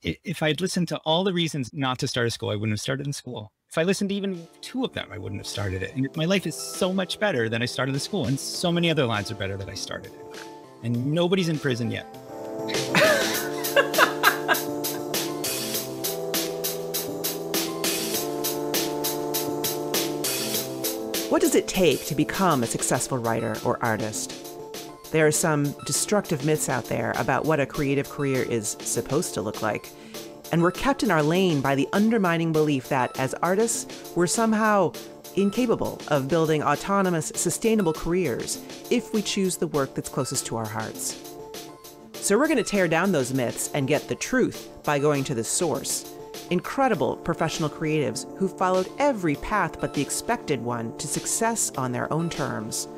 If I had listened to all the reasons not to start a school, I wouldn't have started in school. If I listened to even two of them, I wouldn't have started it. And my life is so much better than I started the school, and so many other lives are better that I started it. And nobody's in prison yet. What does it take to become a successful writer or artist? There are some destructive myths out there about what a creative career is supposed to look like. And we're kept in our lane by the undermining belief that as artists, we're somehow incapable of building autonomous, sustainable careers if we choose the work that's closest to our hearts. So we're going to tear down those myths and get the truth by going to the source. Incredible professional creatives who followed every path but the expected one to success on their own terms.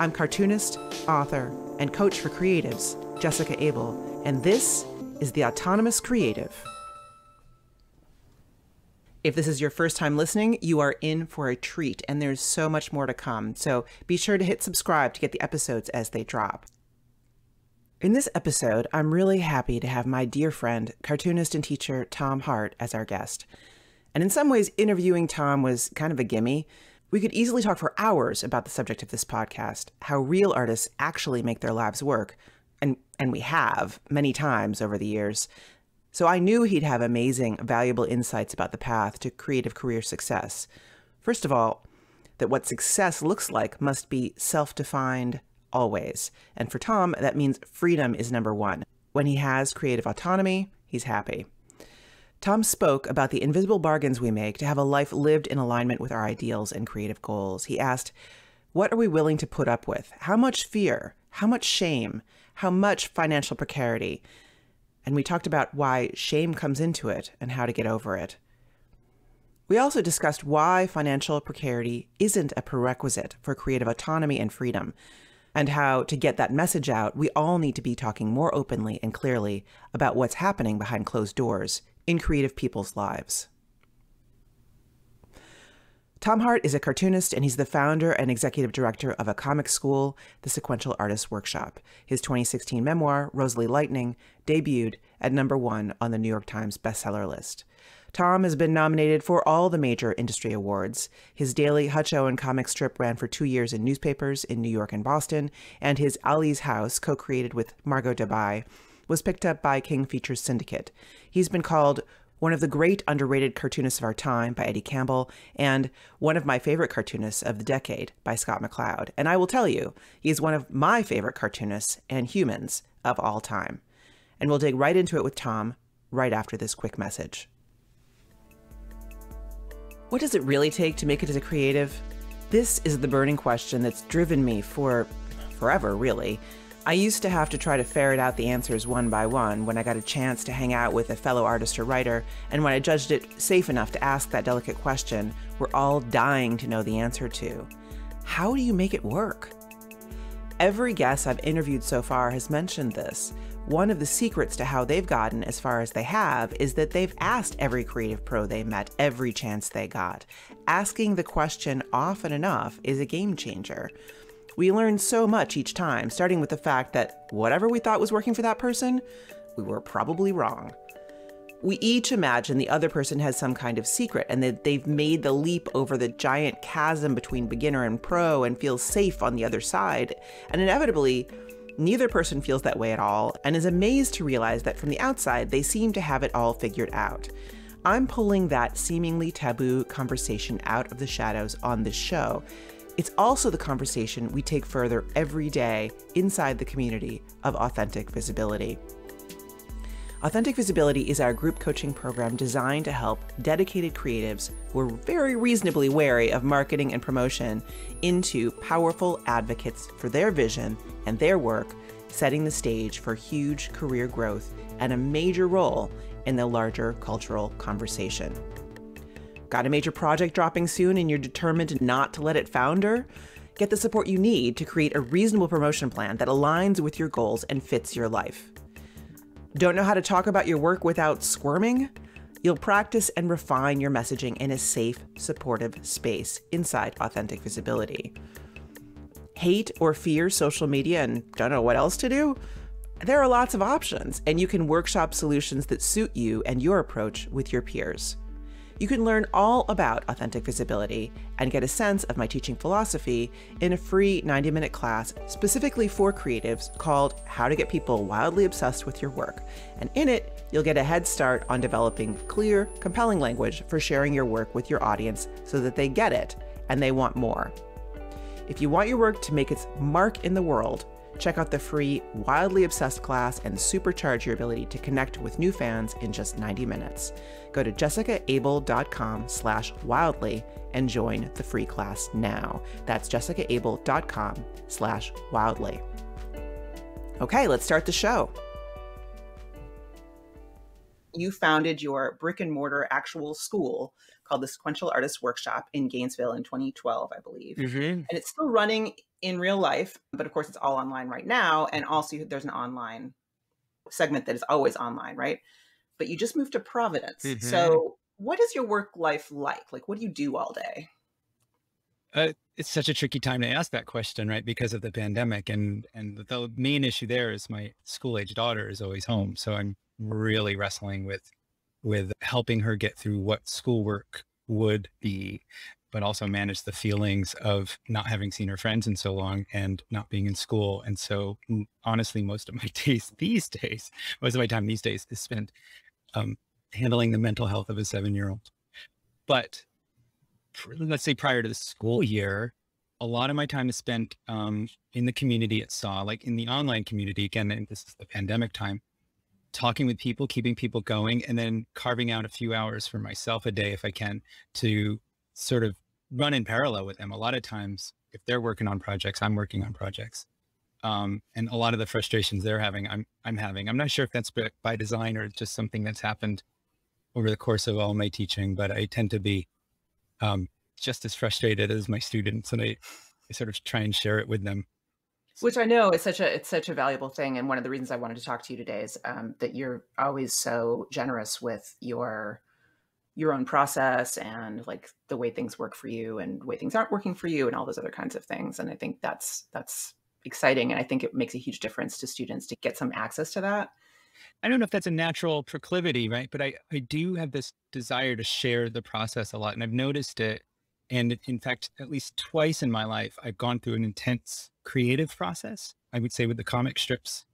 I'm cartoonist, author, and coach for creatives, Jessica Abel, and this is The Autonomous Creative. If this is your first time listening, you are in for a treat, and there's so much more to come. So be sure to hit subscribe to get the episodes as they drop. In this episode, I'm really happy to have my dear friend, cartoonist and teacher Tom Hart, as our guest. And in some ways, interviewing Tom was kind of a gimme we could easily talk for hours about the subject of this podcast, how real artists actually make their lives work, and and we have many times over the years. So I knew he'd have amazing, valuable insights about the path to creative career success. First of all, that what success looks like must be self-defined always. And for Tom, that means freedom is number 1. When he has creative autonomy, he's happy. Tom spoke about the invisible bargains we make to have a life lived in alignment with our ideals and creative goals. He asked, What are we willing to put up with? How much fear? How much shame? How much financial precarity? And we talked about why shame comes into it and how to get over it. We also discussed why financial precarity isn't a prerequisite for creative autonomy and freedom, and how to get that message out, we all need to be talking more openly and clearly about what's happening behind closed doors in creative people's lives. Tom Hart is a cartoonist and he's the founder and executive director of a comic school, the Sequential Artists Workshop. His 2016 memoir, Rosalie Lightning, debuted at number one on the New York Times bestseller list. Tom has been nominated for all the major industry awards. His daily Hutch Owen comic strip ran for two years in newspapers in New York and Boston, and his Ali's House, co created with Margot Dabai, was picked up by King Features Syndicate. He's been called one of the great underrated cartoonists of our time by Eddie Campbell, and one of my favorite cartoonists of the decade by Scott McCloud. And I will tell you, he is one of my favorite cartoonists and humans of all time. And we'll dig right into it with Tom right after this quick message. What does it really take to make it as a creative? This is the burning question that's driven me for forever, really. I used to have to try to ferret out the answers one by one when I got a chance to hang out with a fellow artist or writer, and when I judged it safe enough to ask that delicate question we're all dying to know the answer to How do you make it work? Every guest I've interviewed so far has mentioned this. One of the secrets to how they've gotten as far as they have is that they've asked every creative pro they met every chance they got. Asking the question often enough is a game changer. We learn so much each time, starting with the fact that whatever we thought was working for that person, we were probably wrong. We each imagine the other person has some kind of secret and that they've made the leap over the giant chasm between beginner and pro and feels safe on the other side. And inevitably, neither person feels that way at all and is amazed to realize that from the outside, they seem to have it all figured out. I'm pulling that seemingly taboo conversation out of the shadows on this show it's also the conversation we take further every day inside the community of Authentic Visibility. Authentic Visibility is our group coaching program designed to help dedicated creatives who are very reasonably wary of marketing and promotion into powerful advocates for their vision and their work, setting the stage for huge career growth and a major role in the larger cultural conversation. Got a major project dropping soon and you're determined not to let it founder? Get the support you need to create a reasonable promotion plan that aligns with your goals and fits your life. Don't know how to talk about your work without squirming? You'll practice and refine your messaging in a safe, supportive space inside Authentic Visibility. Hate or fear social media and don't know what else to do? There are lots of options, and you can workshop solutions that suit you and your approach with your peers. You can learn all about authentic visibility and get a sense of my teaching philosophy in a free 90 minute class specifically for creatives called How to Get People Wildly Obsessed with Your Work. And in it, you'll get a head start on developing clear, compelling language for sharing your work with your audience so that they get it and they want more. If you want your work to make its mark in the world, check out the free Wildly Obsessed class and supercharge your ability to connect with new fans in just 90 minutes. Go to jessicaabel.com slash wildly and join the free class now. That's jessicaabel.com slash wildly. Okay, let's start the show. You founded your brick and mortar actual school called the Sequential Artist Workshop in Gainesville in 2012, I believe. Mm-hmm. And it's still running in real life, but of course it's all online right now. And also there's an online segment that is always online, right? But you just moved to Providence. Mhm. So what is your work life like? Like, what do you do all day? Uh, it's such a tricky time to ask that question, right? Because of the pandemic, and and the main issue there is my school age daughter is always home, so I'm really wrestling with with helping her get through what schoolwork would be, but also manage the feelings of not having seen her friends in so long and not being in school. And so, honestly, most of my days these days, most of my time these days is spent um, handling the mental health of a seven year old. But let's say prior to the school year, a lot of my time is spent um, in the community at SAW, like in the online community. Again, this is the pandemic time, talking with people, keeping people going, and then carving out a few hours for myself a day if I can to sort of run in parallel with them. A lot of times, if they're working on projects, I'm working on projects. Um, and a lot of the frustrations they're having, I'm I'm having. I'm not sure if that's by, design or just something that's happened over the course of all my teaching, but I tend to be um, just as frustrated as my students, and I, I sort of try and share it with them. Which I know is such a it's such a valuable thing, and one of the reasons I wanted to talk to you today is um, that you're always so generous with your your own process and like the way things work for you and way things aren't working for you and all those other kinds of things. And I think that's that's exciting, and I think it makes a huge difference to students to get some access to that. I don't know if that's a natural proclivity, right? But I, I do have this desire to share the process a lot. And I've noticed it. And in fact, at least twice in my life, I've gone through an intense creative process. I would say with the comic strips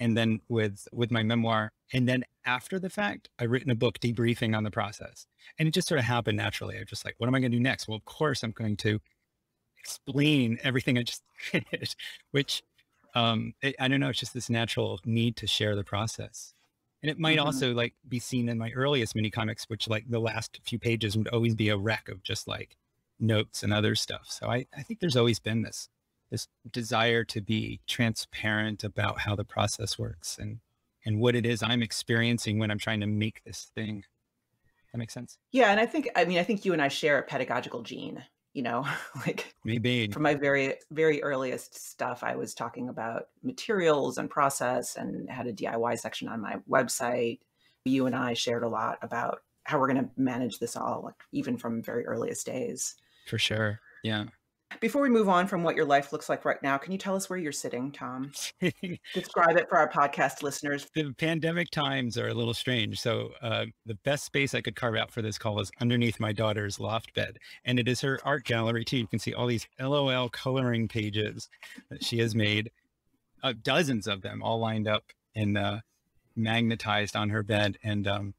and then with with my memoir. And then after the fact, I've written a book debriefing on the process. And it just sort of happened naturally. I'm just like, what am I going to do next? Well, of course, I'm going to explain everything I just did, which um, it, I don't know. It's just this natural need to share the process. And it might Mhm. also like be seen in my earliest mini comics, which like the last few pages would always be a wreck of just like notes and other stuff. So I, I think there's always been this this desire to be transparent about how the process works and and what it is I'm experiencing when I'm trying to make this thing. That makes sense. Yeah, and I think I mean I think you and I share a pedagogical gene. You know, like Maybe. from my very very earliest stuff i was talking about materials and process and had a diy section on my website you and i shared a lot about how we're going to manage this all like even from very earliest days For sure. Yeah. Before we move on from what your life looks like right now can you tell us where you're sitting tom describe it for our podcast listeners the pandemic times are a little strange. So uh, the best space I could carve out for this call is underneath my daughter's loft bed, and it is her art gallery too. You can see all these LOL coloring pages that she has made, uh, dozens of them, all lined up and uh, magnetized on her bed. And um,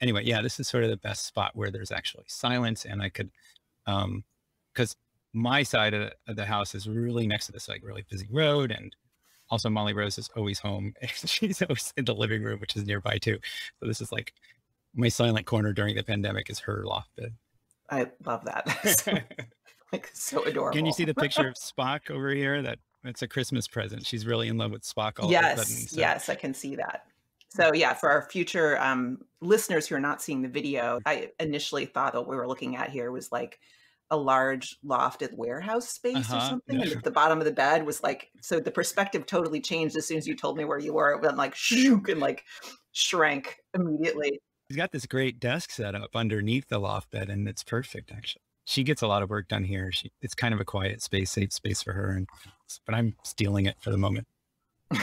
anyway, yeah, this is sort of the best spot where there's actually silence, and I could, Um, because my side of the, of the house is really next to this like really busy road and also Molly Rose is always home. She's always in the living room, which is nearby too. So this is like my silent corner during the pandemic is her loft bed. i love that like so adorable Can you see the picture of Spock over here? That it's a Christmas present. She's really in love with Spock all of a sudden. yes so- yes i can see that so yeah for our future um, listeners who are not seeing the video i initially thought that what we were looking at here was like a large lofted warehouse space or Uh-huh, something and at the bottom of the bed was like so the perspective totally changed as soon as you told me where you were it went like shook and like shrank immediately He's got this great desk set up underneath the loft bed, and it's perfect actually. She gets a lot of work done here. She it's kind of a quiet space, safe space for her, and but I'm stealing it for the moment.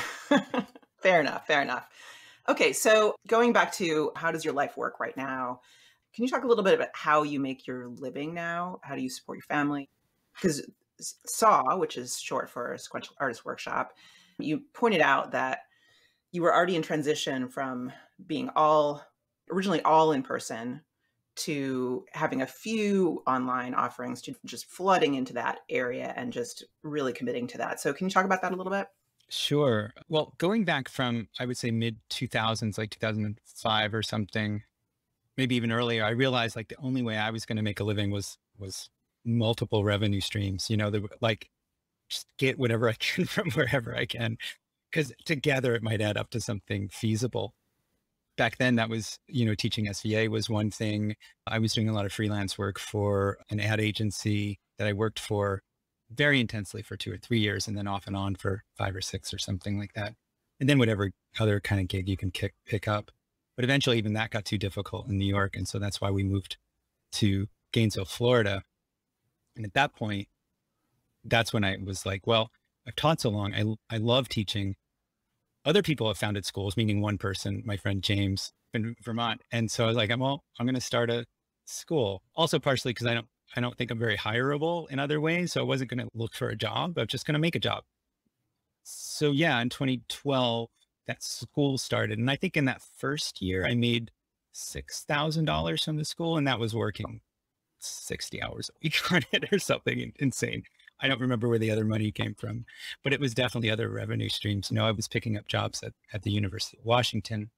Fair enough. Fair enough. Okay, so going back to how does your life work right now? Can you talk a little bit about how you make your living now? How do you support your family? Because SAW, which is short for Sequential Artist Workshop, you pointed out that you were already in transition from being all originally all in person to having a few online offerings to just flooding into that area and just really committing to that. So, can you talk about that a little bit? Sure. Well, going back from, I would say mid 2000s, like 2005 or something, maybe even earlier, I realized like the only way I was going to make a living was, was multiple revenue streams, you know, the, like just get whatever I can from wherever I can, because together it might add up to something feasible. Back then that was, you know, teaching SVA was one thing. I was doing a lot of freelance work for an ad agency that I worked for very intensely for two or three years and then off and on for five or six or something like that. And then whatever other kind of gig you can kick, pick up. But eventually even that got too difficult in New York. And so that's why we moved to Gainesville, Florida. And at that point, that's when I was like, well, I've taught so long. I, I love teaching. Other people have founded schools, meaning one person, my friend James in Vermont. And so I was like, I'm well, I'm going to start a school. Also partially because I don't I don't think I'm very hireable in other ways. So I wasn't going to look for a job. I'm just going to make a job. So yeah, in 2012, that school started. And I think in that first year, I made $6,000 from the school and that was working 60 hours a week on it or something insane. I don't remember where the other money came from, but it was definitely other revenue streams. You know, I was picking up jobs at, at the University of Washington.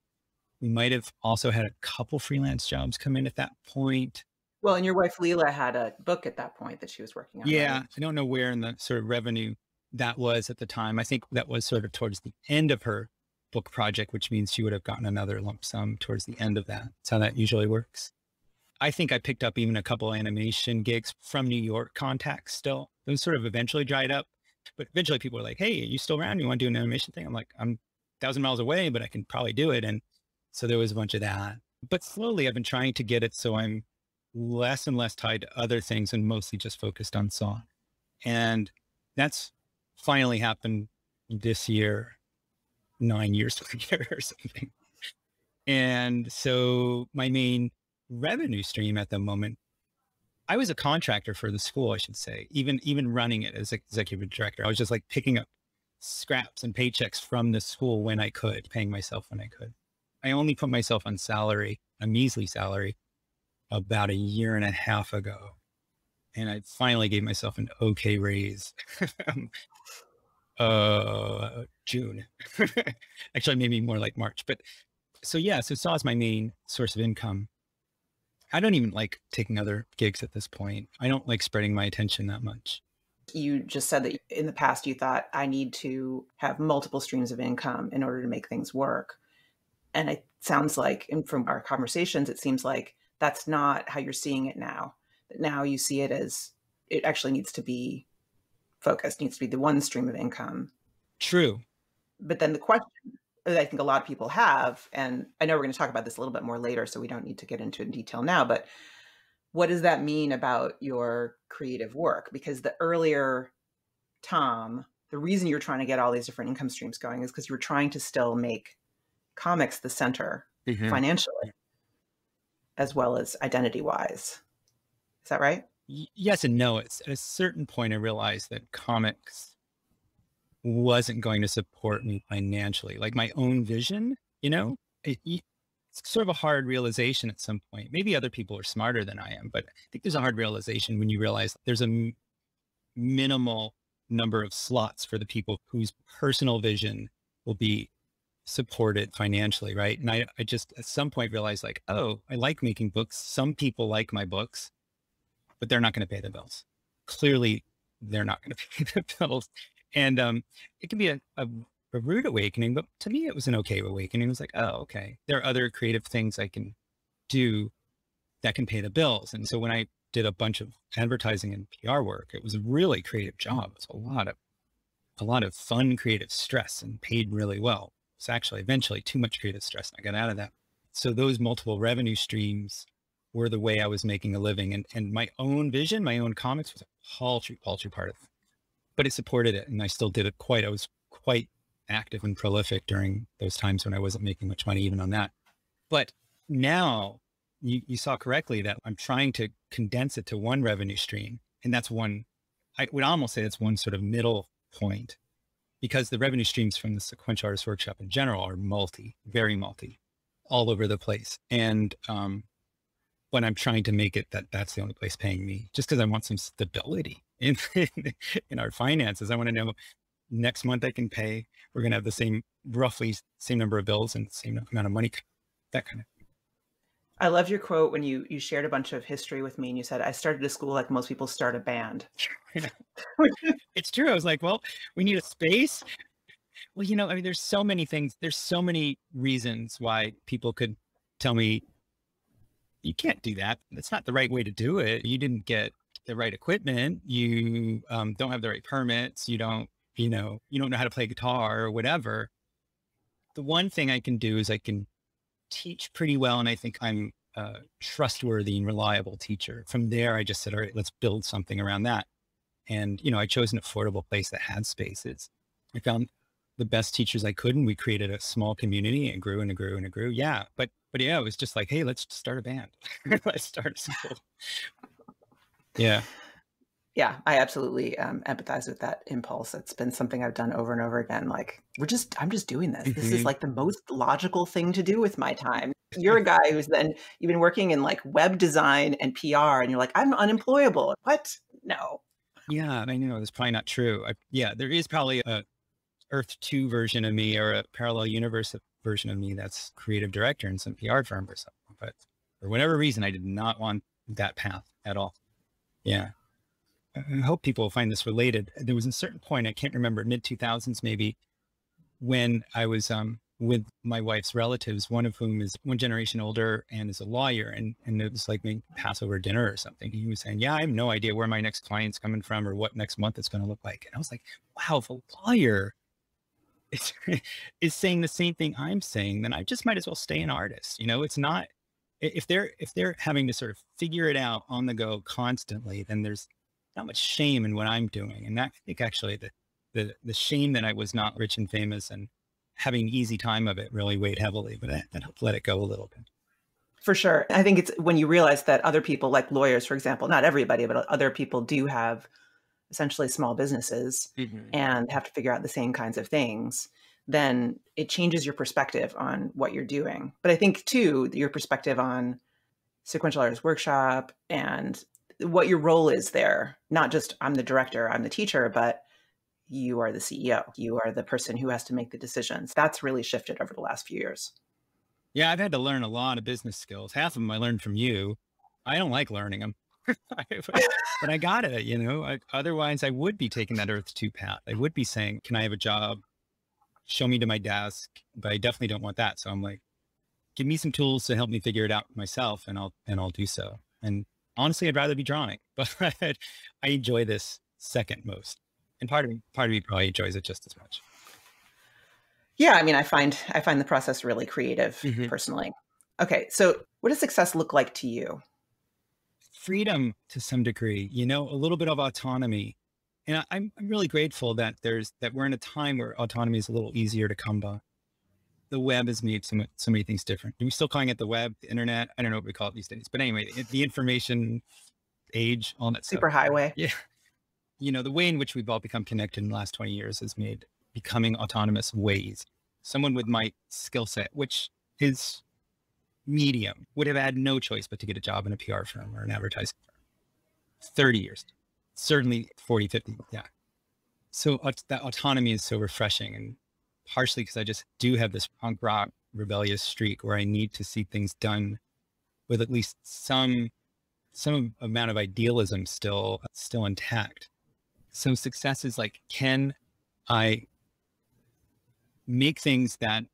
We might have also had a couple freelance jobs come in at that point. Well, and your wife Leila had a book at that point that she was working on. Yeah, right? I don't know where in the sort of revenue that was at the time. I think that was sort of towards the end of her book project, which means she would have gotten another lump sum towards the end of that. That's how that usually works. I think I picked up even a couple animation gigs from New York contacts still. Those sort of eventually dried up, but eventually people were like, Hey, you still around? You want to do an animation thing? I'm like, I'm a thousand miles away, but I can probably do it. And so there was a bunch of that, but slowly I've been trying to get it. So I'm less and less tied to other things and mostly just focused on SAW. And that's finally happened this year, nine years later or something. And so my main revenue stream at the moment, I was a contractor for the school, I should say, even, even running it as executive director. I was just like picking up scraps and paychecks from the school when I could, paying myself when I could. I only put myself on salary, a measly salary about a year and a half ago. And I finally gave myself an okay raise. Um, uh, June. Actually, maybe more like March. But so yeah, so SAW is my main source of income. I don't even like taking other gigs at this point. I don't like spreading my attention that much. You just said that in the past you thought I need to have multiple streams of income in order to make things work. And it sounds like, and from our conversations, it seems like that's not how you're seeing it now. Now you see it as it actually needs to be focused, needs to be the one stream of income. True. But then the question that I think a lot of people have, and I know we're going to talk about this a little bit more later, so we don't need to get into it in detail now, but what does that mean about your creative work? Because the earlier Tom, the reason you're trying to get all these different income streams going is because you were trying to still make comics the center mm-hmm. financially as well as identity wise. Is that right? Yes and no. It's at a certain point I realized that comics wasn't going to support me financially. Like my own vision, you know, it, it's sort of a hard realization at some point. Maybe other people are smarter than I am, but I think there's a hard realization when you realize there's a minimal number of slots for the people whose personal vision will be supported financially, right? And I, I just at some point realized like, oh, I like making books. Some people like my books, but they're not going to pay the bills. Clearly, they're not going to pay the bills. And um, it can be a, a, a rude awakening, but to me, it was an okay awakening. It was like, oh, okay, there are other creative things I can do that can pay the bills. And so when I did a bunch of advertising and PR work, it was a really creative job. It was a lot of a lot of fun creative stress and paid really well was actually eventually too much creative stress. And I got out of that. So those multiple revenue streams were the way I was making a living. And, and my own vision, my own comics was a paltry, paltry part of it, but it supported it. And I still did it quite, I was quite active and prolific during those times when I wasn't making much money even on that. But now you, you saw correctly that I'm trying to condense it to one revenue stream. And that's one, I would almost say that's one sort of middle point because the revenue streams from the sequential artist workshop in general are multi, very multi, all over the place. And um, when I'm trying to make it that that's the only place paying me, just because I want some stability in in our finances. I want to know next month I can pay. We're going to have the same, roughly same number of bills and same amount of money, that kind of. I love your quote when you you shared a bunch of history with me and you said I started a school like most people start a band. it's true. I was like, well, we need a space. Well, you know, I mean, there's so many things. There's so many reasons why people could tell me you can't do that. That's not the right way to do it. You didn't get the right equipment. You um, don't have the right permits. You don't, you know, you don't know how to play guitar or whatever. The one thing I can do is I can teach pretty well. And I think I'm a trustworthy and reliable teacher. From there, I just said, all right, let's build something around that. And, you know, I chose an affordable place that had spaces. I found the best teachers I could, and we created a small community and grew and it grew and it grew. Yeah. But, but yeah, it was just like, hey, let's start a band. let's start a school. Yeah. Yeah, I absolutely um, empathize with that impulse. It's been something I've done over and over again. Like, we're just, I'm just doing this. This is mm-hmm. like the most logical thing to do with my time. You're a guy who's then, you've been working in like web design and PR, and you're like, I'm unemployable. What? No. Yeah, I know that's probably not true. I, yeah, there is probably a Earth 2 version of me or a parallel universe version of me that's creative director in some PR firm or something. But for whatever reason, I did not want that path at all. Yeah. I hope people find this related. There was a certain point, I can't remember, mid 2000s maybe, when I was um, with my wife's relatives, one of whom is one generation older and is a lawyer. And, and it was like maybe Passover dinner or something. He was saying, Yeah, I have no idea where my next client's coming from or what next month it's going to look like. And I was like, Wow, if a lawyer is, is saying the same thing I'm saying, then I just might as well stay an artist. You know, it's not, if they're if they're having to sort of figure it out on the go constantly, then there's not much shame in what I'm doing. And that I think actually the the the shame that I was not rich and famous and having easy time of it really weighed heavily, but that, that helped let it go a little bit. For sure. I think it's when you realize that other people, like lawyers, for example, not everybody, but other people do have essentially small businesses mm-hmm. and have to figure out the same kinds of things then it changes your perspective on what you're doing. But I think too, your perspective on sequential artist workshop and what your role is there, not just I'm the director, I'm the teacher, but you are the CEO. You are the person who has to make the decisions. That's really shifted over the last few years. Yeah, I've had to learn a lot of business skills. Half of them I learned from you. I don't like learning them, but I got it. You know, I, otherwise I would be taking that Earth Two path. I would be saying, "Can I have a job show me to my desk, but I definitely don't want that. So I'm like, give me some tools to help me figure it out myself and I'll, and I'll do so. And honestly, I'd rather be drawing, but I enjoy this second most. And part of me, part of me probably enjoys it just as much. Yeah. I mean, I find, I find the process really creative mm-hmm. personally. Okay. So what does success look like to you? Freedom to some degree, you know, a little bit of autonomy, and I, I'm, I'm really grateful that there's that we're in a time where autonomy is a little easier to come by. The web has made so, so many things different. Are we still calling it the web, the internet? I don't know what we call it these days, but anyway, the information age, all that super highway. Yeah, you know the way in which we've all become connected in the last 20 years has made becoming autonomous ways. Someone with my skill set, which is medium, would have had no choice but to get a job in a PR firm or an advertising firm. 30 years certainly 40, 50. Yeah. So uh, that autonomy is so refreshing and partially because I just do have this punk rock rebellious streak where I need to see things done with at least some some amount of idealism still still intact. So success is like, can I make things that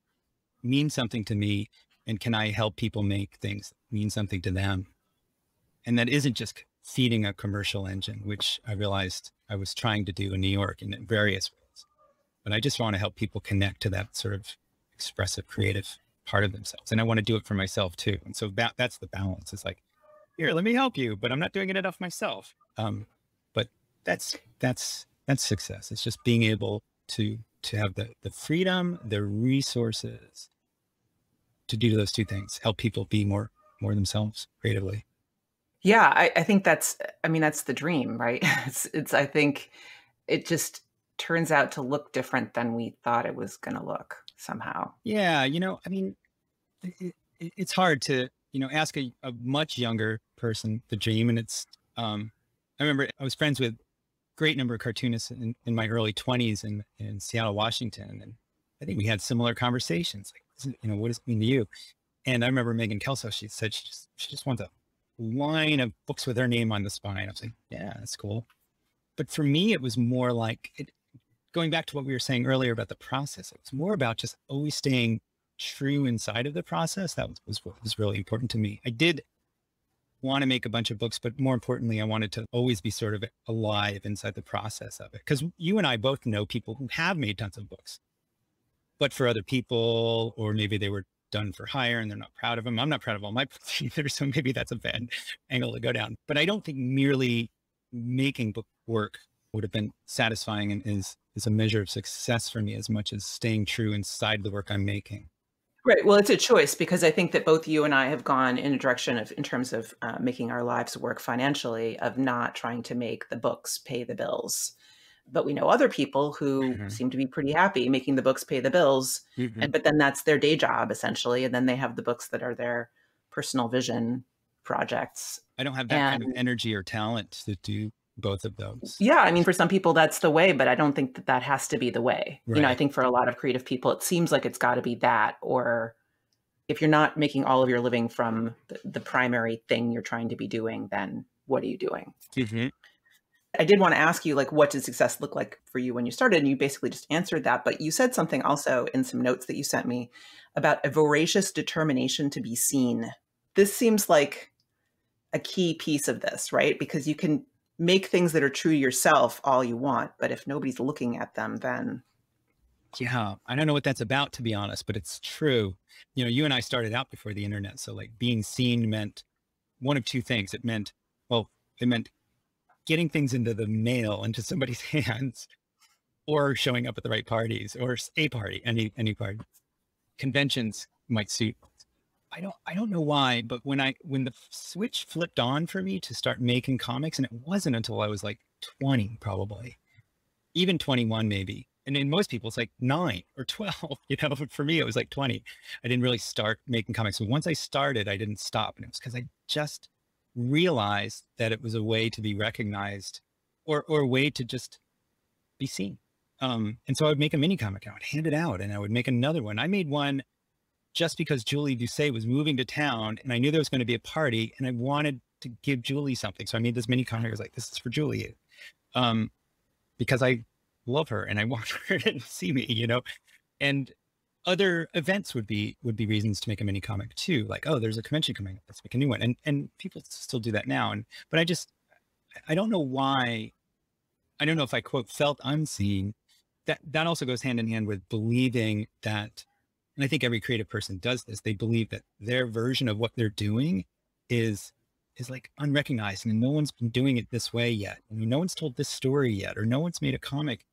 mean something to me and can I help people make things mean something to them? And that isn't just feeding a commercial engine, which I realized I was trying to do in New York in various ways. But I just want to help people connect to that sort of expressive, creative part of themselves. And I want to do it for myself too. And so that that's the balance. It's like, here, let me help you, but I'm not doing it enough myself. Um, but that's that's that's success. It's just being able to to have the the freedom, the resources to do those two things, help people be more more themselves creatively. Yeah, I, I think that's I mean that's the dream, right? It's it's I think it just turns out to look different than we thought it was going to look somehow. Yeah, you know, I mean, it, it, it's hard to you know ask a, a much younger person the dream, and it's um, I remember I was friends with great number of cartoonists in, in my early 20s in, in Seattle, Washington. And I think we had similar conversations. Like, you know, what does it mean to you? And I remember Megan Kelso, she said she just, she just wants a line of books with her name on the spine. I was like, yeah, that's cool. But for me, it was more like it, going back to what we were saying earlier about the process. It was more about just always staying true inside of the process. That was, was what was really important to me. I did want to make a bunch of books, but more importantly, I wanted to always be sort of alive inside the process of it. Because you and I both know people who have made tons of books, but for other people, or maybe they were done for hire and they're not proud of them. I'm not proud of all my books either, so maybe that's a bad angle to go down. But I don't think merely making book work would have been satisfying and is is a measure of success for me as much as staying true inside the work I'm making. Right. Well, it's a choice because I think that both you and I have gone in a direction of, in terms of uh, making our lives work financially, of not trying to make the books pay the bills. But we know other people who mm-hmm. seem to be pretty happy making the books pay the bills, mm-hmm. and but then that's their day job essentially, and then they have the books that are their personal vision projects. I don't have that and, kind of energy or talent to do both of those. Yeah, I mean, for some people that's the way, but I don't think that that has to be the way. Right. You know, I think for a lot of creative people, it seems like it's got to be that, or if you're not making all of your living from the, the primary thing you're trying to be doing, then what are you doing? Mm-hmm. I did want to ask you, like, what did success look like for you when you started? And you basically just answered that. But you said something also in some notes that you sent me about a voracious determination to be seen. This seems like a key piece of this, right? Because you can make things that are true to yourself all you want, but if nobody's looking at them, then yeah, I don't know what that's about to be honest, but it's true. You know, you and I started out before the internet, so like being seen meant one of two things. It meant well, it meant getting things into the mail into somebody's hands or showing up at the right parties or a party, any any party. Conventions might suit I don't I don't know why, but when I when the switch flipped on for me to start making comics, and it wasn't until I was like 20, probably, even 21 maybe. And in most people, it's like nine or 12, you know, but for me, it was like 20. I didn't really start making comics. But once I started, I didn't stop. And it was because I just realized that it was a way to be recognized or, or a way to just be seen. Um, and so I would make a mini comic, I would hand it out and I would make another one. I made one just because Julie Doucet was moving to town and I knew there was going to be a party and I wanted to give Julie something. So I made this mini comic. I was like, this is for Julie. Um, because I love her and I want her to see me, you know, and other events would be, would be reasons to make a mini comic too. Like, oh, there's a convention coming up. Let's make a new one. And, and people still do that now. And, but I just, I don't know why, I don't know if I quote felt unseen that, that also goes hand in hand with believing that and I think every creative person does this. They believe that their version of what they're doing is is like unrecognized and no one's been doing it this way yet. And no one's told this story yet, or no one's made a comic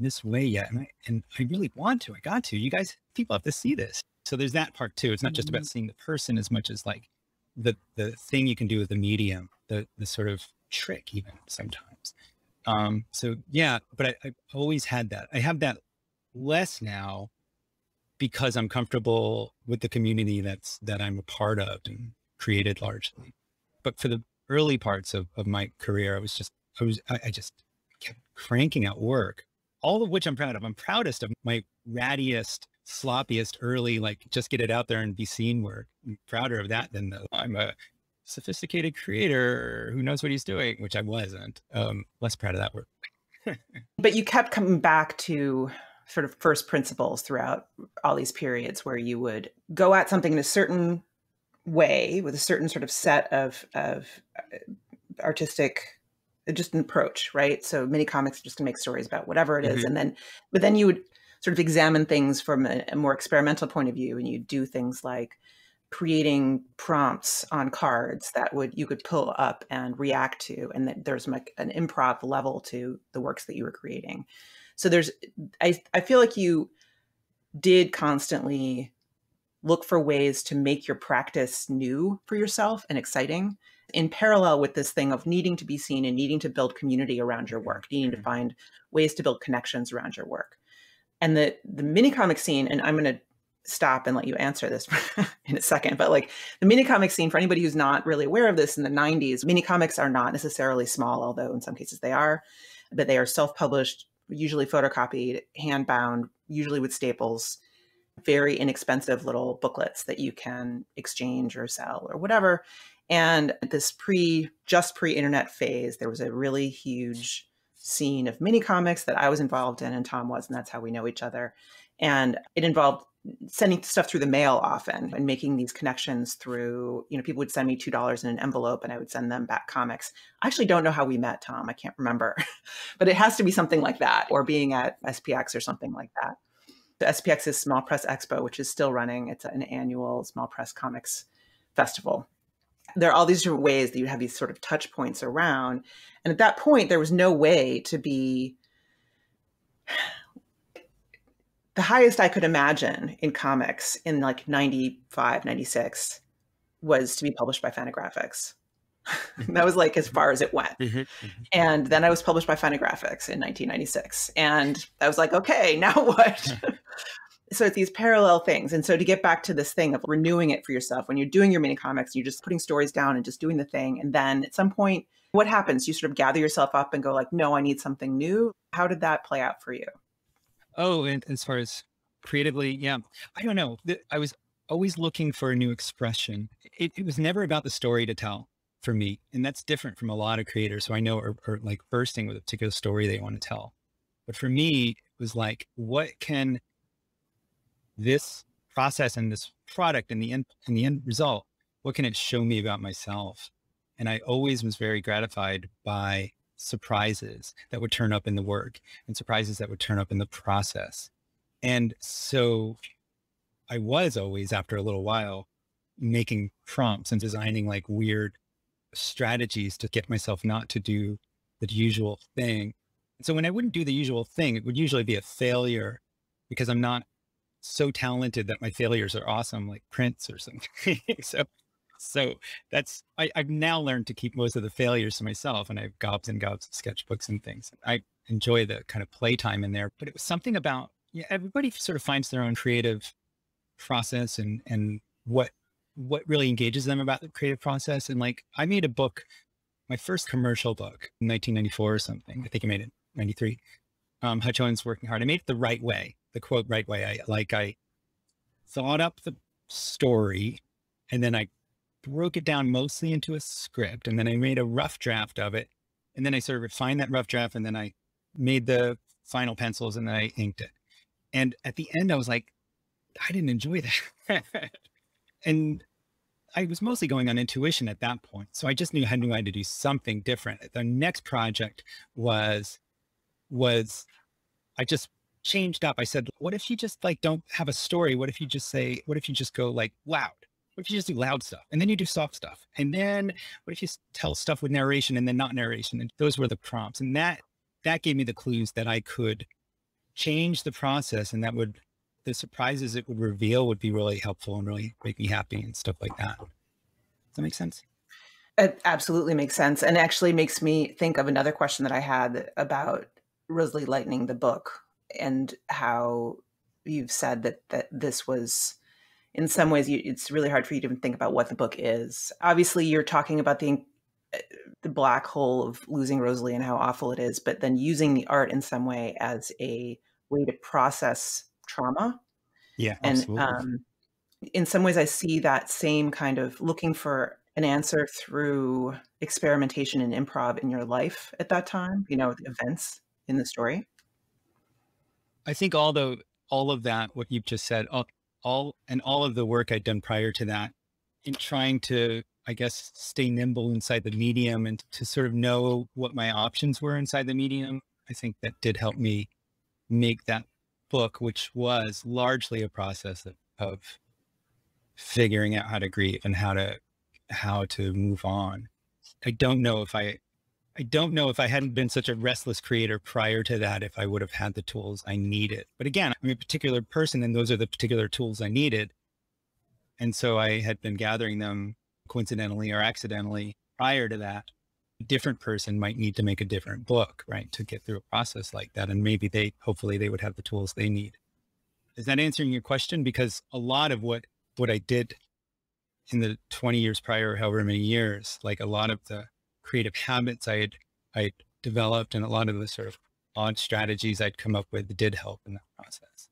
this way yet. And I and I really want to. I got to. You guys, people have to see this. So there's that part too. It's not just about mm-hmm. seeing the person as much as like the the thing you can do with the medium, the the sort of trick even sometimes. Um, so yeah, but I, I've always had that. I have that less now because I'm comfortable with the community that's that I'm a part of and created largely. But for the early parts of, of my career, I was just I was I, I just kept cranking out work, all of which I'm proud of. I'm proudest of my rattiest, sloppiest early, like just get it out there and be seen work. I'm prouder of that than the I'm a sophisticated creator who knows what he's doing, which I wasn't. Um, less proud of that work. but you kept coming back to sort of first principles throughout all these periods where you would go at something in a certain way with a certain sort of set of of uh, artistic just an approach right so many comics just to make stories about whatever it is, mm-hmm. and then but then you would sort of examine things from a, a more experimental point of view and you do things like creating prompts on cards that would you could pull up and react to and that there's like an improv level to the works that you were creating So there's, I, I feel like you did constantly look for ways to make your practice new for yourself and exciting in parallel with this thing of needing to be seen and needing to build community around your work, needing to mm-hmm. find ways to build connections around your work. And the the mini comic scene, and I'm going to stop and let you answer this in a second, but like the mini comic scene for anybody who's not really aware of this in the 90s, mini comics are not necessarily small, although in some cases they are, but they are self-published, usually photocopied, hand-bound, usually with staples very inexpensive little booklets that you can exchange or sell or whatever. And this pre, just pre internet phase, there was a really huge scene of mini comics that I was involved in and Tom was, and that's how we know each other. And it involved sending stuff through the mail often and making these connections through, you know, people would send me $2 in an envelope and I would send them back comics. I actually don't know how we met, Tom. I can't remember, but it has to be something like that or being at SPX or something like that. The SPX is Small Press Expo, which is still running. It's an annual small press comics festival there are all these different ways that you have these sort of touch points around. And at that point, there was no way to be the highest I could imagine in comics in like 95, 96 was to be published by Fantagraphics. that was like as far as it went. Mm-hmm, mm-hmm. And then I was published by Fantagraphics in 1996. And I was like, okay, now what? So it's these parallel things. And so to get back to this thing of renewing it for yourself, when you're doing your mini comics, you're just putting stories down and just doing the thing. And then at some point, what happens? You sort of gather yourself up and go like, no, I need something new. How did that play out for you? Oh, and as far as creatively, yeah, I don't know. I was always looking for a new expression. It, it was never about the story to tell for me. And that's different from a lot of creators who I know are, are like bursting with a particular story they want to tell. But for me, it was like, what can this process and this product and the end and the end result, what can it show me about myself? And I always was very gratified by surprises that would turn up in the work and surprises that would turn up in the process. And so I was always, after a little while, making prompts and designing like weird strategies to get myself not to do the usual thing. And so when I wouldn't do the usual thing, it would usually be a failure because I'm not so talented that my failures are awesome, like Prince or something. so, so that's, I, I've now learned to keep most of the failures to myself and I have gobs and gobs of sketchbooks and things. I enjoy the kind of playtime in there, but it was something about, yeah, everybody sort of finds their own creative process and, and what, what really engages them about the creative process. And like, I made a book, my first commercial book in 1994 or something. I think I made it 93. Um, working hard. I made it the right way the quote right way. I like I thought up the story and then I broke it down mostly into a script and then I made a rough draft of it. And then I sort of refined that rough draft and then I made the final pencils and then I inked it. And at the end, I was like, I didn't enjoy that. and I was mostly going on intuition at that point. So I just knew I knew I had to do something different. The next project was, was I just changed up. I said, what if you just like don't have a story? What if you just say, what if you just go like loud? What if you just do loud stuff and then you do soft stuff? And then what if you tell stuff with narration and then not narration? And those were the prompts. And that, that gave me the clues that I could change the process and that would, the surprises it would reveal would be really helpful and really make me happy and stuff like that. Does that make sense? It absolutely makes sense. And actually makes me think of another question that I had about Rosalie Lightning, the book, and how you've said that that this was in some ways you, it's really hard for you to even think about what the book is. Obviously you're talking about the uh, the black hole of losing rosalie and how awful it is but then using the art in some way as a way to process trauma. Yeah and um, in some ways i see that same kind of looking for an answer through experimentation and improv in your life at that time you know the events in the story I think all the all of that, what you've just said, all, all and all of the work I'd done prior to that, in trying to, I guess, stay nimble inside the medium and to sort of know what my options were inside the medium. I think that did help me make that book, which was largely a process of, of figuring out how to grieve and how to how to move on. I don't know if I I don't know if I hadn't been such a restless creator prior to that, if I would have had the tools I needed. But again, I'm a particular person and those are the particular tools I needed. And so I had been gathering them coincidentally or accidentally prior to that. A different person might need to make a different book, right? To get through a process like that. And maybe they, hopefully they would have the tools they need. Is that answering your question? Because a lot of what, what I did in the 20 years prior, however many years, like a lot of the creative habits I had, I developed and a lot of the sort of odd strategies I'd come up with did help in that process.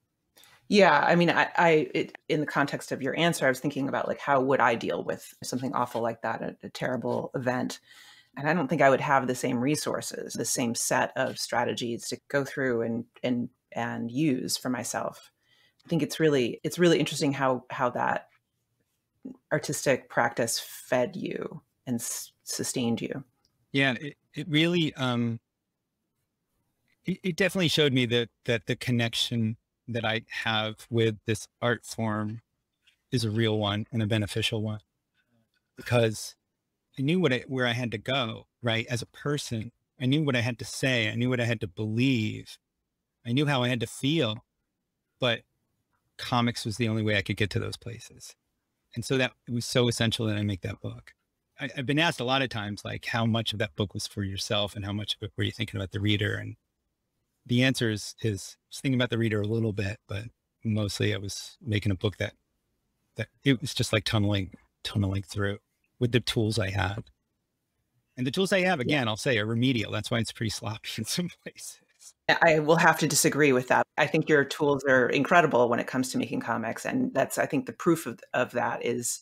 Yeah, I mean, I, I it, in the context of your answer, I was thinking about like how would I deal with something awful like that, a, a terrible event, and I don't think I would have the same resources, the same set of strategies to go through and and and use for myself. I think it's really it's really interesting how how that artistic practice fed you and sustained you. Yeah, it, it really um it, it definitely showed me that that the connection that I have with this art form is a real one and a beneficial one because I knew what I, where I had to go, right? As a person, I knew what I had to say. I knew what I had to believe. I knew how I had to feel, but comics was the only way I could get to those places. And so that it was so essential that I make that book. I, have been asked a lot of times, like how much of that book was for yourself and how much of it were you thinking about the reader? And the answer is, is thinking about the reader a little bit, but mostly I was making a book that, that it was just like tunneling, tunneling through with the tools I had. And the tools I have, again, yeah. I'll say are remedial. That's why it's pretty sloppy in some places. I will have to disagree with that. I think your tools are incredible when it comes to making comics. And that's, I think the proof of, of that is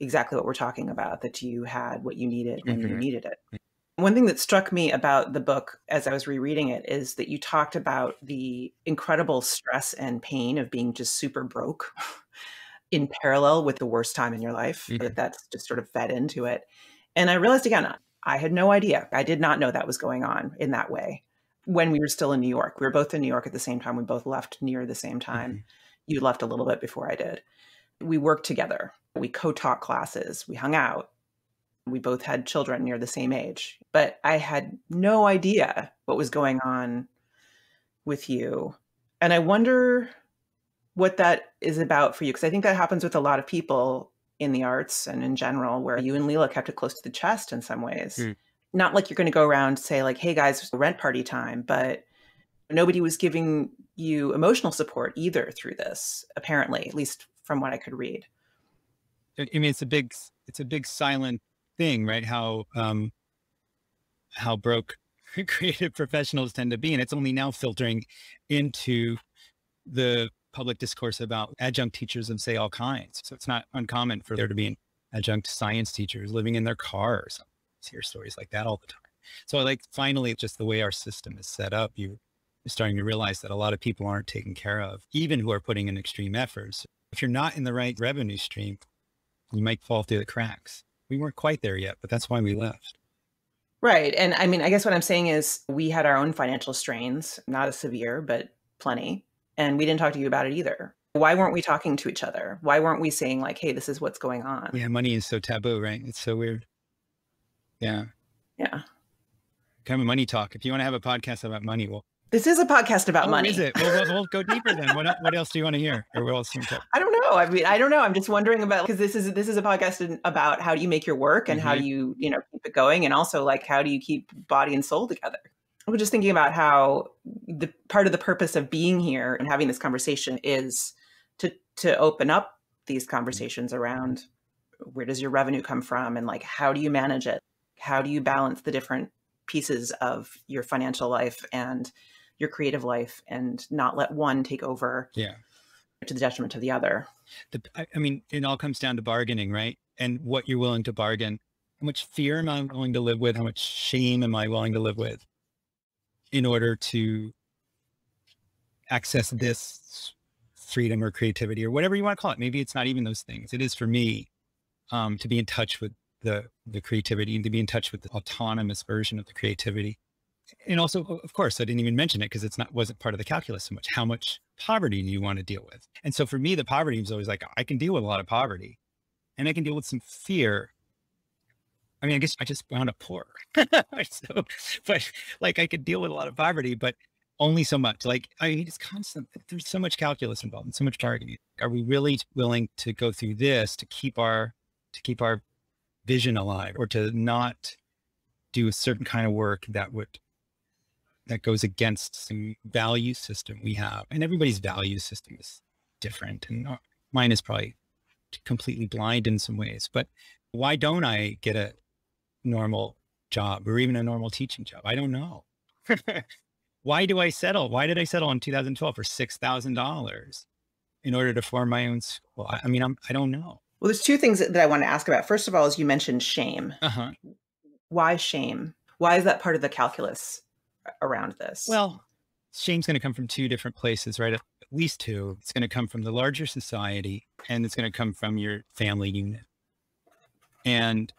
exactly what we're talking about, that you had what you needed when mm-hmm. you needed it. One thing that struck me about the book as I was rereading it is that you talked about the incredible stress and pain of being just super broke in parallel with the worst time in your life, mm-hmm. that that's just sort of fed into it. And I realized again, I had no idea. I did not know that was going on in that way when we were still in New York. We were both in New York at the same time. We both left near the same time. Mm-hmm. You left a little bit before I did. We worked together. We co taught classes. We hung out. We both had children near the same age, but I had no idea what was going on with you. And I wonder what that is about for you, because I think that happens with a lot of people in the arts and in general, where you and Leela kept it close to the chest in some ways. Mm. Not like you're going to go around say like, "Hey guys, rent party time," but nobody was giving you emotional support either through this. Apparently, at least from what I could read. I mean, it's a big, it's a big silent thing, right? How um, how broke creative professionals tend to be, and it's only now filtering into the public discourse about adjunct teachers of say all kinds. So it's not uncommon for there to be adjunct science teachers living in their cars. I hear stories like that all the time. So like finally, just the way our system is set up, you, are starting to realize that a lot of people aren't taken care of, even who are putting in extreme efforts. If you're not in the right revenue stream, you might fall through the cracks we weren't quite there yet, but that's why we left. Right. And I mean, I guess what I'm saying is we had our own financial strains, not as severe, but plenty. And we didn't talk to you about it either. Why weren't we talking to each other? Why weren't we saying, like, hey, this is what's going on? Yeah, money is so taboo, right? It's so weird. Yeah. Yeah. Kind of money talk. If you want to have a podcast about money, well, this is a podcast about oh, money. Is it? Well, we'll, we'll go deeper then. What, what else do you want to hear? Or what else I don't know. I mean, I don't know. I'm just wondering about because this is this is a podcast about how do you make your work and mm-hmm. how do you you know keep it going, and also like how do you keep body and soul together. I was just thinking about how the part of the purpose of being here and having this conversation is to to open up these conversations around where does your revenue come from and like how do you manage it? How do you balance the different pieces of your financial life and your creative life and not let one take over yeah. to the detriment of the other. The, I, mean it all comes down to bargaining right? And what you're willing to bargain. How much fear am i willing to live with? How much shame am i willing to live with in order to access this freedom or creativity or whatever you want to call it? Maybe it's not even those things. It is for me um, to be in touch with the the creativity and to be in touch with the autonomous version of the creativity and also, of course, I didn't even mention it because it's not wasn't part of the calculus so much. How much poverty do you want to deal with? And so for me, the poverty was always like I can deal with a lot of poverty, and I can deal with some fear. I mean, I guess I just wound up poor. so, but like I could deal with a lot of poverty, but only so much. Like, I mean, it's constant. There's so much calculus involved and so much targeting. Are we really willing to go through this to keep our, to keep our vision alive or to not do a certain kind of work that would, that goes against some value system we have and everybody's value system is different and mine is probably completely blind in some ways, but why don't I get a normal job or even a normal teaching job? I don't know. why do I settle? Why did I settle in 2012 for $6,000 in order to form my own school? I, mean, I'm, I don't know. Well, there's two things that I want to ask about. First of all, as you mentioned shame. Uh-huh. Why shame? Why is that part of the calculus around this? Well, shame's going to come from two different places, right? At least two. It's going to come from the larger society and it's going to come from your family unit. And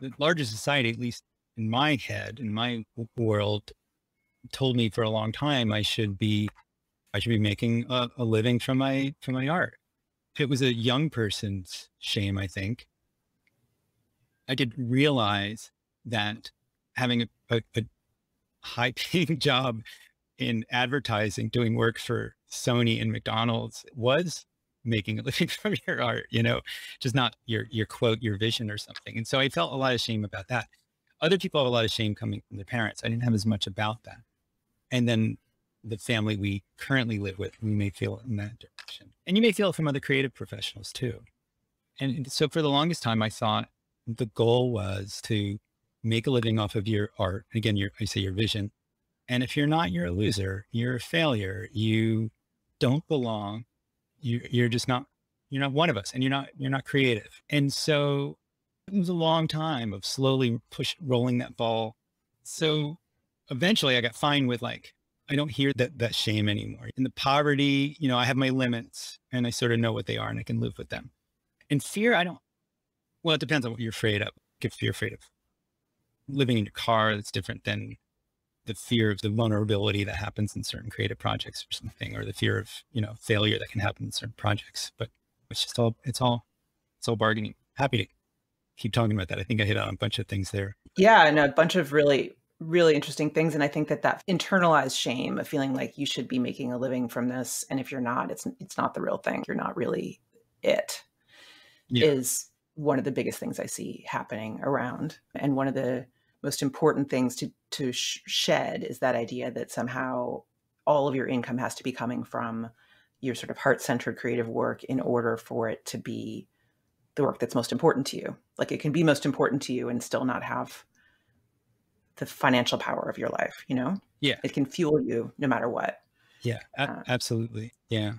the larger society, at least in my head, in my world, told me for a long time I should be, I should be making a, a living from my from my art. It was a young person's shame, I think. I did realize that having a, a, a high paying job in advertising, doing work for Sony and McDonald's was making a living from your art, you know, just not your, your quote, your vision or something. And so I felt a lot of shame about that. Other people have a lot of shame coming from their parents. I didn't have as much about that. And then the family we currently live with, we may feel in that direction. And you may feel it from other creative professionals too. And so for the longest time, I thought the goal was to make a living off of your art. Again, your, I say your vision. And if you're not, you're a loser, you're a failure, you don't belong, you, you're just not, you're not one of us and you're not, you're not creative. And so it was a long time of slowly push rolling that ball. So eventually I got fine with like, I don't hear that, that shame anymore. In the poverty, you know, I have my limits and I sort of know what they are and I can live with them. In fear, I don't, well, it depends on what you're afraid of. If you're afraid of living in your car, that's different than the fear of the vulnerability that happens in certain creative projects or something, or the fear of, you know, failure that can happen in certain projects. But it's just all, it's all, it's all bargaining. Happy to keep talking about that. I think I hit on a bunch of things there. Yeah, and a bunch of really, really interesting things. And I think that that internalized shame of feeling like you should be making a living from this, and if you're not, it's it's not the real thing. You're not really it. Yeah. Is one of the biggest things I see happening around, and one of the most important things to to sh- shed is that idea that somehow all of your income has to be coming from your sort of heart-centered creative work in order for it to be the work that's most important to you. Like it can be most important to you and still not have the financial power of your life, you know? Yeah. It can fuel you no matter what. Yeah, uh, absolutely. Yeah.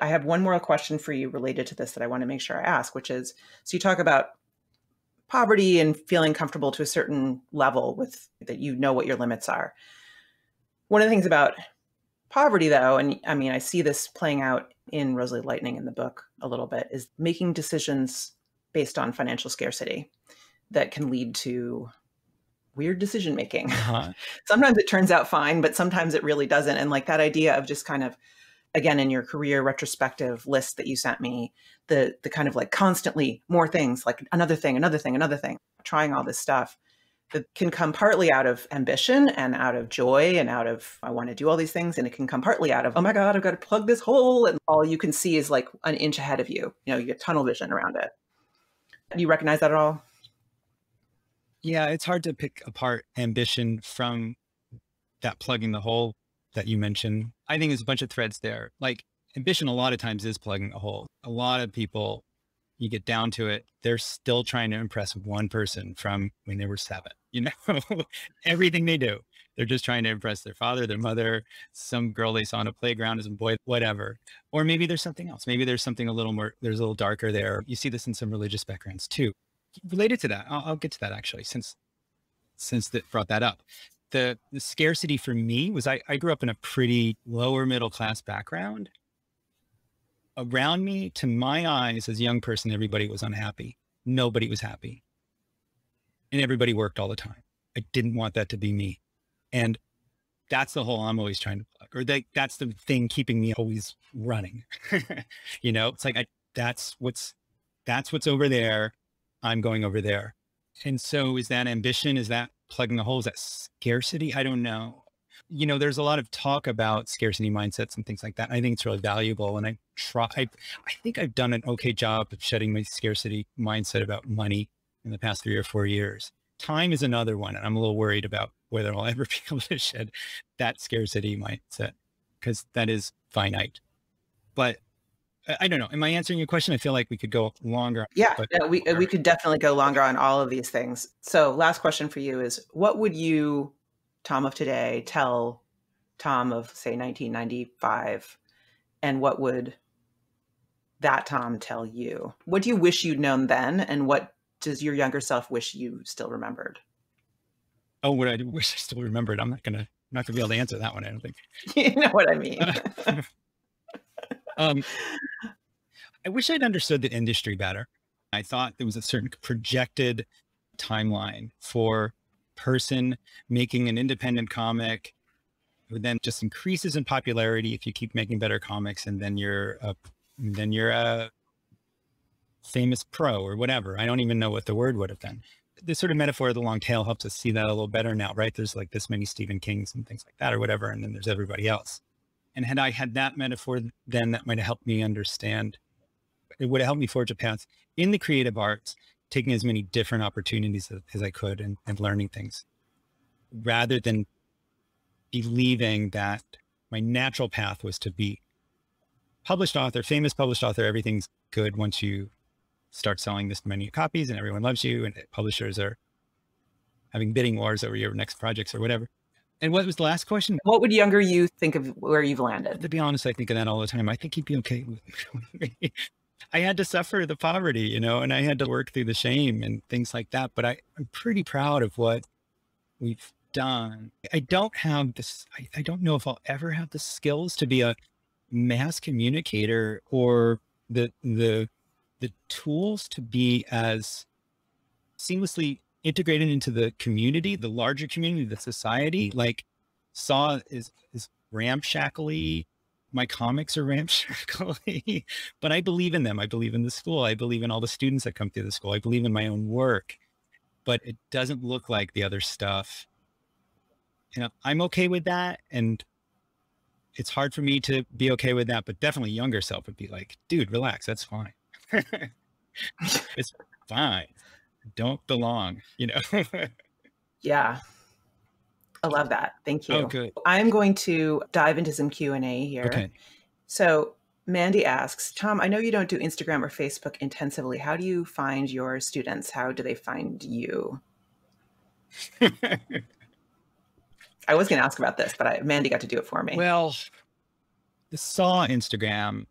I have one more question for you related to this that I want to make sure I ask, which is so you talk about poverty and feeling comfortable to a certain level with that you know what your limits are. One of the things about poverty though, and I mean I see this playing out in Rosalie Lightning in the book a little bit, is making decisions based on financial scarcity that can lead to weird decision making. Uh-huh. sometimes it turns out fine, but sometimes it really doesn't. And like that idea of just kind of again in your career retrospective list that you sent me the the kind of like constantly more things like another thing another thing another thing trying all this stuff that can come partly out of ambition and out of joy and out of i want to do all these things and it can come partly out of oh my god i've got to plug this hole and all you can see is like an inch ahead of you you know you get tunnel vision around it. Do you recognize that at all? Yeah it's hard to pick apart ambition from that plugging the hole that you mentioned. I think there's a bunch of threads there. Like ambition a lot of times is plugging a hole. A lot of people, you get down to it, they're still trying to impress one person from when they were seven. You know, everything they do, they're just trying to impress their father, their mother, some girl they saw on a playground as a boy, whatever. Or maybe there's something else. Maybe there's something a little more, there's a little darker there. You see this in some religious backgrounds too. Related to that, I'll, I'll get to that actually, since since that brought that up the, the scarcity for me was I, I grew up in a pretty lower middle class background. Around me, to my eyes, as a young person, everybody was unhappy. Nobody was happy. And everybody worked all the time. I didn't want that to be me. And that's the hole I'm always trying to plug, or that, that's the thing keeping me always running. you know, it's like, I, that's what's, that's what's over there. I'm going over there. And so is that ambition? Is that plugging the holes? That scarcity? I don't know. You know, there's a lot of talk about scarcity mindsets and things like that. I think it's really valuable. And I try, I, I think I've done an okay job of shedding my scarcity mindset about money in the past three or four years. Time is another one. And I'm a little worried about whether I'll ever be able to shed that scarcity mindset because that is finite. But I don't know. Am I answering your question? I feel like we could go longer. Yeah, no, we uh, we could definitely go longer on all of these things. So, last question for you is: What would you, Tom of today, tell Tom of say 1995, and what would that Tom tell you? What do you wish you'd known then, and what does your younger self wish you still remembered? Oh, what I wish I still remembered. I'm not gonna I'm not gonna be able to answer that one. I don't think. you know what I mean. um, I wish I'd understood the industry better. I thought there was a certain projected timeline for person making an independent comic who then just increases in popularity if you keep making better comics and then you're a then you're a famous pro or whatever. I don't even know what the word would have been. This sort of metaphor of the long tail helps us see that a little better now, right? There's like this many Stephen Kings and things like that or whatever, and then there's everybody else. And had I had that metaphor, then that might have helped me understand. It would have helped me forge a path in the creative arts, taking as many different opportunities as, as I could and, and learning things rather than believing that my natural path was to be published author, famous published author. Everything's good once you start selling this many copies and everyone loves you and publishers are having bidding wars over your next projects or whatever. And what was the last question? What would younger you think of where you've landed? To be honest, I think of that all the time. I think he'd be okay with me. I had to suffer the poverty, you know, and I had to work through the shame and things like that. But I, I'm pretty proud of what we've done. I don't have this, I, I don't know if I'll ever have the skills to be a mass communicator or the the the tools to be as seamlessly integrated into the community, the larger community, the society, like SAW is is ramshackly. My comics are ramshackly, but I believe in them. I believe in the school. I believe in all the students that come through the school. I believe in my own work, but it doesn't look like the other stuff. You know, I'm okay with that. And it's hard for me to be okay with that, but definitely younger self would be like, dude, relax. That's fine. it's fine don't belong, you know? yeah. I love that. Thank oh, you. Oh, good. I'm going to dive into some Q&A here. Okay. So Mandy asks, Tom, I know you don't do Instagram or Facebook intensively. How do you find your students? How do they find you? I was going to ask about this, but I, Mandy got to do it for me. Well, the SAW Instagram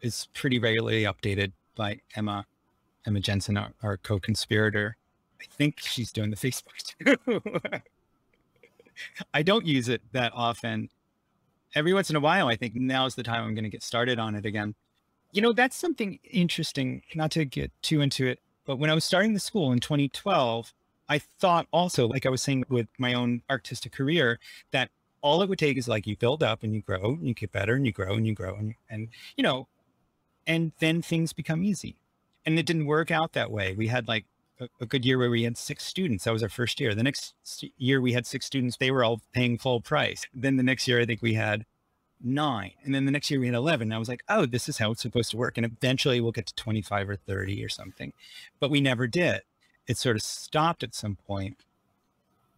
is pretty regularly updated by Emma Emma Jensen, our, our co-conspirator. I think she's doing the Facebook too. I don't use it that often. Every once in a while, I think now's the time I'm going to get started on it again. You know, that's something interesting, not to get too into it, but when I was starting the school in 2012, I thought also, like I was saying with my own artistic career, that all it would take is like you build up and you grow and you get better and you grow and you grow and, and you know, and then things become easy and it didn't work out that way. We had like a, a, good year where we had six students. That was our first year. The next year we had six students. They were all paying full price. Then the next year, I think we had nine. And then the next year we had 11. I was like, oh, this is how it's supposed to work. And eventually we'll get to 25 or 30 or something. But we never did. It sort of stopped at some point.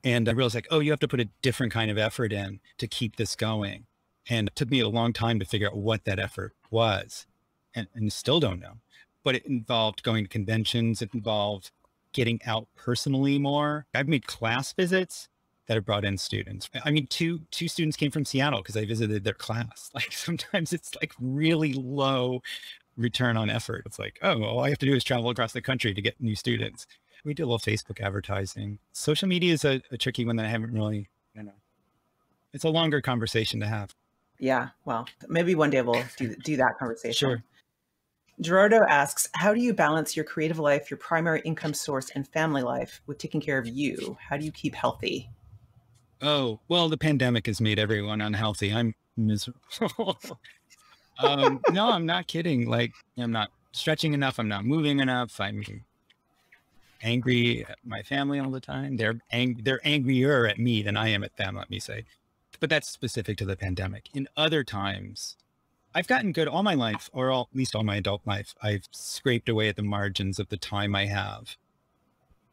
And I realized like, oh, you have to put a different kind of effort in to keep this going. And it took me a long time to figure out what that effort was. And, and still don't know but it involved going to conventions. It involved getting out personally more. I've made class visits that have brought in students. I mean, two two students came from Seattle because I visited their class. Like sometimes it's like really low return on effort. It's like, oh, all I have to do is travel across the country to get new students. We do a little Facebook advertising. Social media is a, a tricky one that I haven't really, you know, it's a longer conversation to have. Yeah, well, maybe one day we'll do do that conversation. Sure. Gerardo asks, how do you balance your creative life, your primary income source, and family life with taking care of you? How do you keep healthy? Oh, well, the pandemic has made everyone unhealthy. I'm miserable. um, no, I'm not kidding. Like, I'm not stretching enough. I'm not moving enough. I'm angry at my family all the time. They're ang- they're angrier at me than I am at them, let me say. But that's specific to the pandemic. In other times, I've gotten good all my life, or all, at least all my adult life. I've scraped away at the margins of the time I have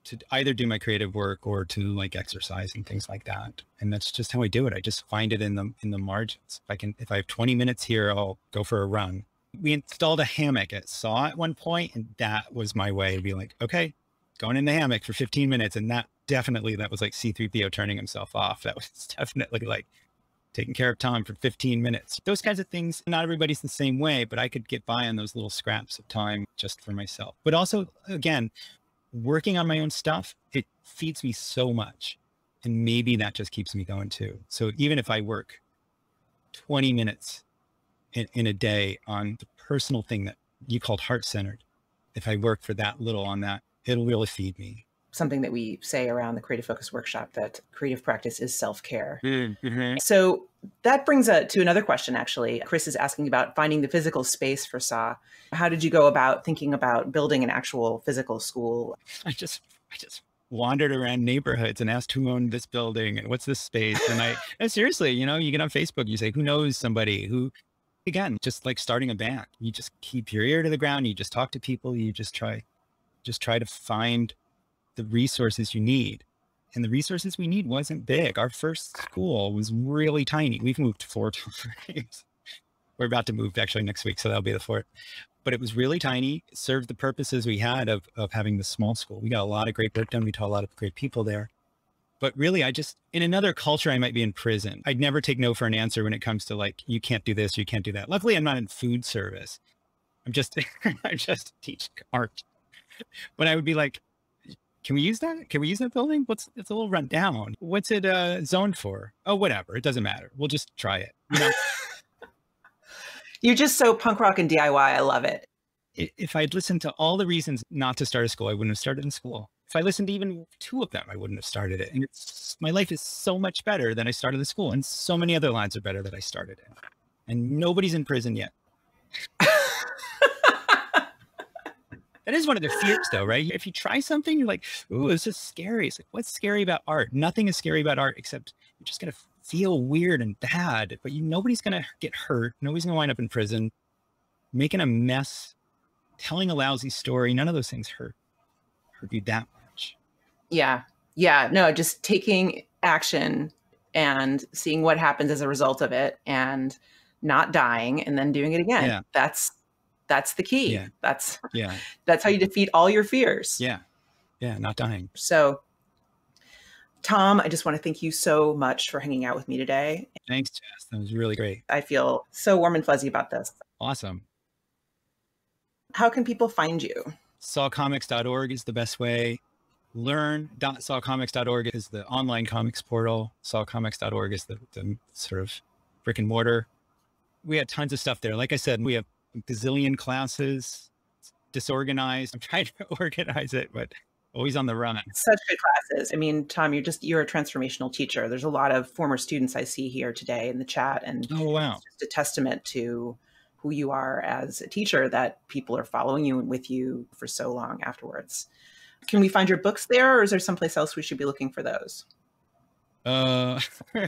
to either do my creative work or to like exercise and things like that. And that's just how I do it. I just find it in the in the margins. If I can, if I have 20 minutes here, I'll go for a run. We installed a hammock at SAW at one point, and that was my way to be like, okay, going in the hammock for 15 minutes. And that definitely, that was like C3PO turning himself off. That was definitely like taking care of Tom for 15 minutes. Those kinds of things, not everybody's the same way, but I could get by on those little scraps of time just for myself. But also, again, working on my own stuff, it feeds me so much. And maybe that just keeps me going too. So even if I work 20 minutes in, in a day on the personal thing that you called heart centered, if I work for that little on that, it'll really feed me. Something that we say around the Creative Focus Workshop that creative practice is self care. Mm-hmm. So that brings us to another question, actually. Chris is asking about finding the physical space for SAW. How did you go about thinking about building an actual physical school? I just, I just wandered around neighborhoods and asked who owned this building and what's this space. And I, and seriously, you know, you get on Facebook, you say, who knows somebody who, again, just like starting a band, you just keep your ear to the ground. You just talk to people. You just try, just try to find the resources you need. And the resources we need wasn't big. Our first school was really tiny. We've moved four times. We're about to move actually next week, so that'll be the fourth. But it was really tiny. It served the purposes we had of of having the small school. We got a lot of great work done. We taught a lot of great people there. But really, I just in another culture, I might be in prison. I'd never take no for an answer when it comes to like, you can't do this, you can't do that. Luckily, I'm not in food service. I'm just I just teach art. But I would be like, can we use that? Can we use that building? What's it's a little run down. What's it uh zoned for? Oh, whatever. It doesn't matter. We'll just try it. You know, You're just so punk rock and DIY. I love it. If I'd listened to all the reasons not to start a school, I wouldn't have started in school. If I listened to even two of them, I wouldn't have started it. And it's my life is so much better than I started the school, and so many other lines are better that I started in. And nobody's in prison yet. That is one of the fears, though, right? If you try something, you're like, "Ooh, this is scary." It's like, what's scary about art? Nothing is scary about art except you're just gonna feel weird and bad. But you, nobody's gonna get hurt. Nobody's gonna wind up in prison, making a mess, telling a lousy story. None of those things hurt hurt you that much. Yeah. Yeah. No, just taking action and seeing what happens as a result of it and not dying and then doing it again. Yeah. That's that's the key. Yeah. That's Yeah, that's how you defeat all your fears. yeah, yeah. Not dying. So Tom, I just want to thank you so much for hanging out with me today. Thanks, Jess. That was really great. I feel so warm and fuzzy about this. Awesome. How can people find you? sawcomics.org is the best way. Learn.sawcomics.org is the online comics portal. Sawcomics.org is the, the sort of brick and mortar. We had tons of stuff there. Like I said, we have gazillion classes, disorganized. I'm trying to organize it, but always on the run. Such good classes. I mean, Tom, you're just you're a transformational teacher. There's a lot of former students I see here today in the chat and Oh, wow. just a testament to who you are as a teacher that people are following you and with you for so long afterwards. Can we find your books there or is there someplace else we should be looking for those? Uh,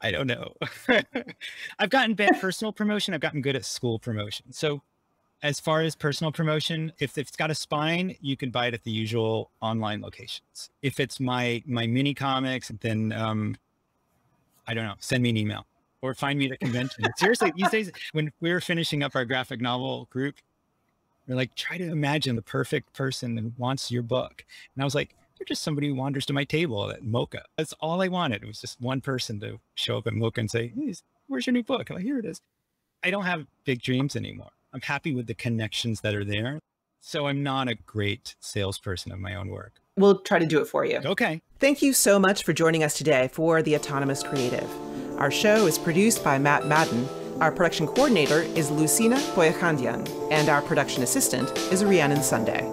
I don't know. I've gotten bad personal promotion. I've gotten good at school promotion. So, as far as personal promotion, if it's got a spine, you can buy it at the usual online locations. If it's my my mini comics, then um, I don't know. Send me an email or find me at a convention. Seriously, these days when we were finishing up our graphic novel group, we're like, try to imagine the perfect person that wants your book. And I was like, you're just somebody who wanders to my table at MoCCA. That's all I wanted. It was just one person to show up at MoCCA and say, hey, where's your new book? I'm like, here it is. I don't have big dreams anymore. I'm happy with the connections that are there. So I'm not a great salesperson of my own work. We'll try to do it for you. Okay. Thank you so much for joining us today for The Autonomous Creative. Our show is produced by Matt Madden. Our production coordinator is Lucina Boyakandian, and our production assistant is Rhiannon Sunday.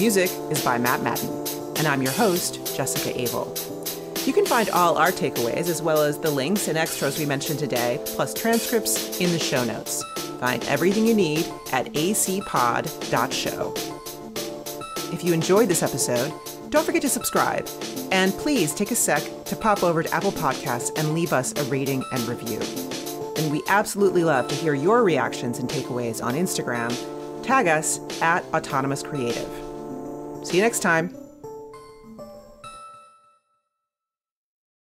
Music is by Matt Madden, and I'm your host, Jessica Abel. You can find all our takeaways, as well as the links and extras we mentioned today, plus transcripts in the show notes. Find everything you need at acpod.show. If you enjoyed this episode, don't forget to subscribe. And please take a sec to pop over to Apple Podcasts and leave us a rating and review. And we absolutely love to hear your reactions and takeaways on Instagram. Tag us at Autonomous Creative. See you next time.